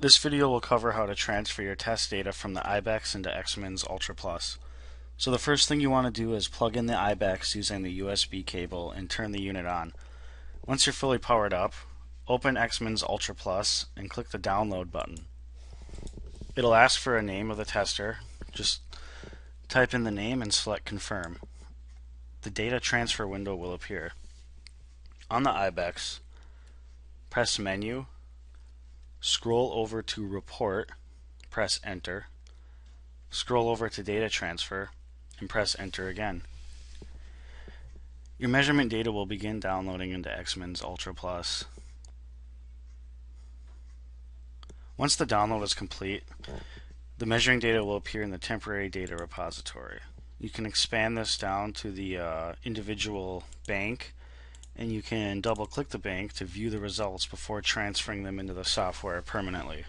This video will cover how to transfer your test data from the IBEX into Exmons Ultra Plus. So the first thing you want to do is plug in the IBEX using the USB cable and turn the unit on. Once you're fully powered up, open Exmons Ultra Plus and click the download button. It'll ask for a name of the tester. Just type in the name and select confirm. The data transfer window will appear. On the IBEX, press menu Scroll over to Report, press Enter. Scroll over to Data Transfer, and press Enter again. Your measurement data will begin downloading into Exmons Ultra Plus. Once the download is complete, the measuring data will appear in the temporary data repository. You can expand this down to the uh, individual bank and you can double click the bank to view the results before transferring them into the software permanently.